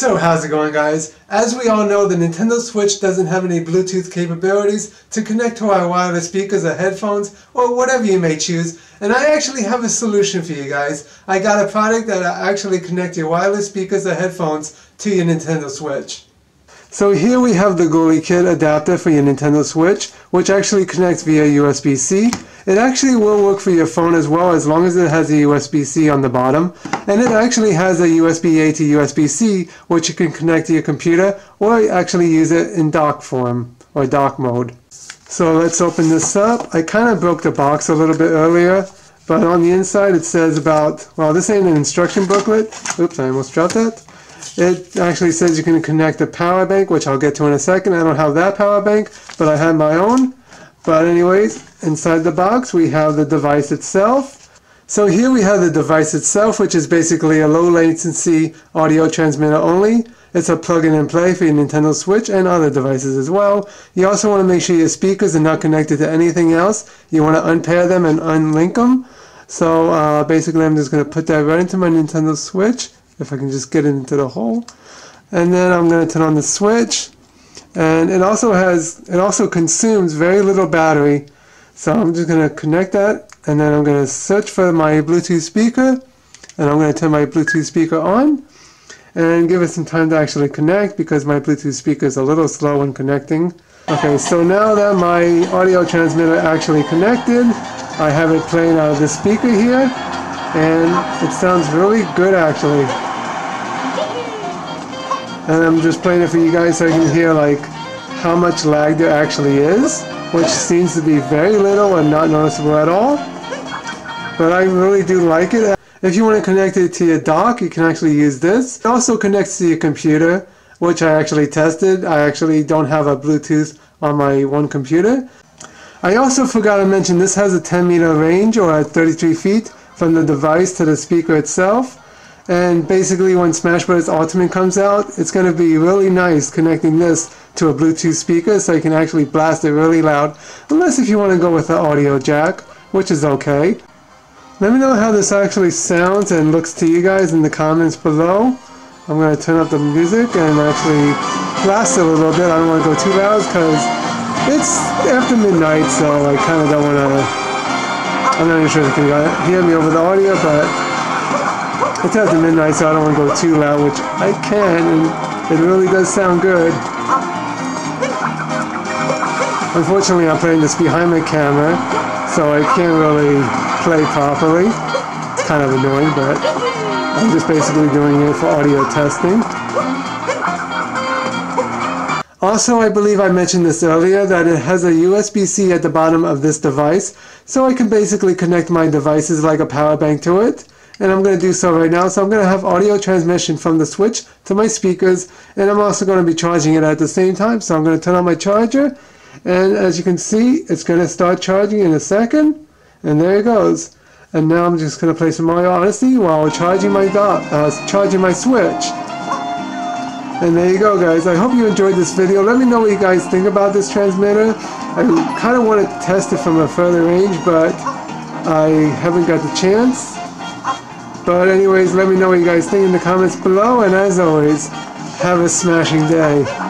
So how's it going guys? As we all know, the Nintendo Switch doesn't have any Bluetooth capabilities to connect to our wireless speakers or headphones or whatever you may choose. And I actually have a solution for you guys. I got a product that actually connect your wireless speakers or headphones to your Nintendo Switch. So here we have the GuliKit adapter for your Nintendo Switch, which actually connects via USB-C. It actually will work for your phone as well as long as it has a USB-C on the bottom. And it actually has a USB-A to USB-C, which you can connect to your computer or actually use it in dock form or dock mode. So let's open this up. I kind of broke the box a little bit earlier, but on the inside it says about, well this ain't an instruction booklet. Oops, I almost dropped that. It actually says you can connect a power bank, which I'll get to in a second. I don't have that power bank, but I have my own. But anyways, inside the box we have the device itself. So here we have the device itself, which is basically a low latency audio transmitter only. It's a plug-in and play for your Nintendo Switch and other devices as well. You also want to make sure your speakers are not connected to anything else. You want to unpair them and unlink them. So uh, basically I'm just going to put that right into my Nintendo Switch if I can just get it into the hole. And then I'm going to turn on the switch. And it also has, it also consumes very little battery. So I'm just going to connect that and then I'm going to search for my Bluetooth speaker and I'm going to turn my Bluetooth speaker on and give it some time to actually connect because my Bluetooth speaker is a little slow in connecting. Okay, so now that my audio transmitter actually connected, I have it playing out of the speaker here and it sounds really good actually and I'm just playing it for you guys so you can hear like how much lag there actually is which seems to be very little and not noticeable at all. But I really do like it. If you want to connect it to your dock you can actually use this. It also connects to your computer which I actually tested. I actually don't have a Bluetooth on my one computer. I also forgot to mention this has a 10 meter range or 33 feet from the device to the speaker itself and basically when Smash Bros. Ultimate comes out, it's going to be really nice connecting this to a Bluetooth speaker so you can actually blast it really loud. Unless if you want to go with the audio jack, which is okay. Let me know how this actually sounds and looks to you guys in the comments below. I'm going to turn up the music and actually blast it a little bit. I don't want to go too loud because it's after midnight so I kind of don't want to... I'm not even sure if you can hear me over the audio, but it's after midnight, so I don't want to go too loud, which I can, and it really does sound good. Unfortunately, I'm playing this behind my camera, so I can't really play properly. It's kind of annoying, but I'm just basically doing it for audio testing. Also, I believe I mentioned this earlier, that it has a USB-C at the bottom of this device, so I can basically connect my devices like a power bank to it and I'm going to do so right now. So I'm going to have audio transmission from the switch to my speakers and I'm also going to be charging it at the same time. So I'm going to turn on my charger and as you can see it's going to start charging in a second and there it goes. And now I'm just going to play some Mario Odyssey while charging my uh, charging my switch. And there you go guys. I hope you enjoyed this video. Let me know what you guys think about this transmitter. I kind of want to test it from a further range but I haven't got the chance. But anyways, let me know what you guys think in the comments below, and as always, have a smashing day.